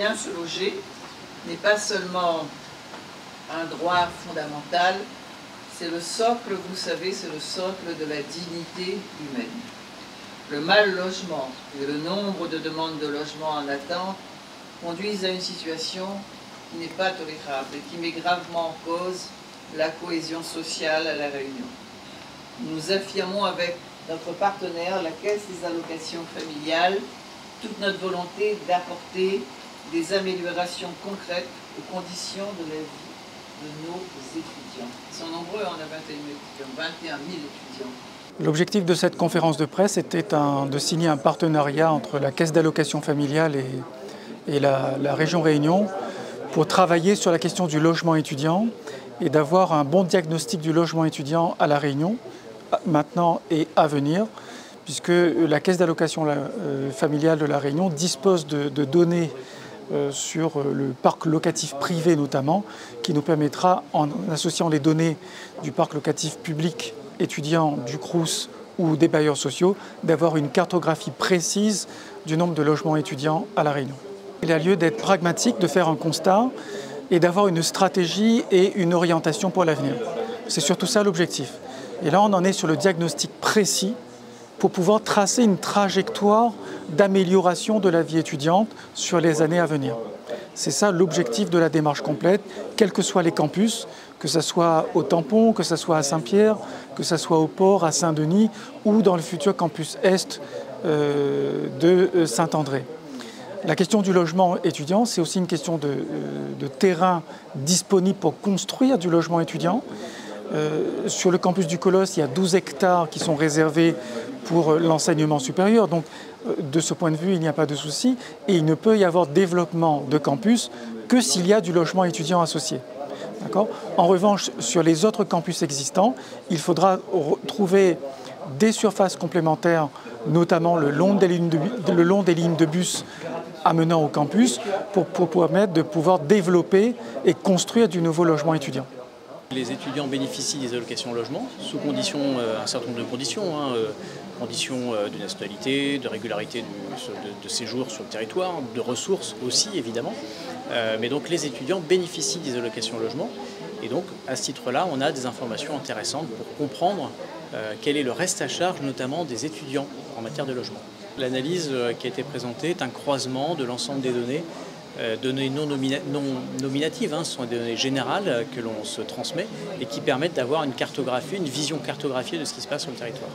Bien se loger n'est pas seulement un droit fondamental, c'est le socle, vous savez, c'est le socle de la dignité humaine. Le mal logement et le nombre de demandes de logement en attente conduisent à une situation qui n'est pas tolérable et qui met gravement en cause la cohésion sociale à La Réunion. Nous affirmons avec notre partenaire, la Caisse des allocations familiales, toute notre volonté d'apporter des améliorations concrètes aux conditions de la vie de nos étudiants. Ils sont nombreux, on a 21 étudiants, 21 000 étudiants. L'objectif de cette conférence de presse était de signer un partenariat entre la Caisse d'allocation familiale et, la, région Réunion pour travailler sur la question du logement étudiant et d'avoir un bon diagnostic du logement étudiant à La Réunion, maintenant et à venir, puisque la Caisse d'allocation euh, familiale de La Réunion dispose de, données sur euh, le parc locatif privé notamment, qui nous permettra, en associant les données du parc locatif public étudiants du CRUS ou des bailleurs sociaux d'avoir une cartographie précise du nombre de logements étudiants à La Réunion. Il a lieu d'être pragmatique, de faire un constat et d'avoir une stratégie et une orientation pour l'avenir. C'est surtout ça l'objectif. Et là, on en est sur le diagnostic précis pour pouvoir tracer une trajectoire d'amélioration de la vie étudiante sur les années à venir. C'est ça l'objectif de la démarche complète, quels que soient les campus, que ce soit au Tampon, que ce soit à Saint-Pierre, que ce soit au Port, à Saint-Denis ou dans le futur campus Est euh, de euh, Saint-André. La question du logement étudiant, c'est aussi une question de, euh, terrain disponible pour construire du logement étudiant. Sur le campus du Colosse, il y a 12 hectares qui sont réservés pour l'enseignement supérieur. Donc, de ce point de vue, il n'y a pas de souci. Et il ne peut y avoir développement de campus que s'il y a du logement étudiant associé. En revanche, sur les autres campus existants, il faudra trouver des surfaces complémentaires, notamment le long des lignes de bus amenant au campus, pour, permettre de pouvoir développer et construire du nouveau logement étudiant. Les étudiants bénéficient des allocations logement sous condition, euh, un certain nombre de conditions, hein, euh, conditions euh, de nationalité, de régularité de, séjour sur le territoire, de ressources aussi évidemment. mais donc les étudiants bénéficient des allocations logement et donc à ce titre-là, on a des informations intéressantes pour comprendre quel est le reste à charge notamment des étudiants en matière de logement. L'analyse qui a été présentée est un croisement de l'ensemble des données euh, données non, nominatives, hein, ce sont des données générales que l'on se transmet et qui permettent d'avoir une cartographie, une vision cartographiée de ce qui se passe sur le territoire.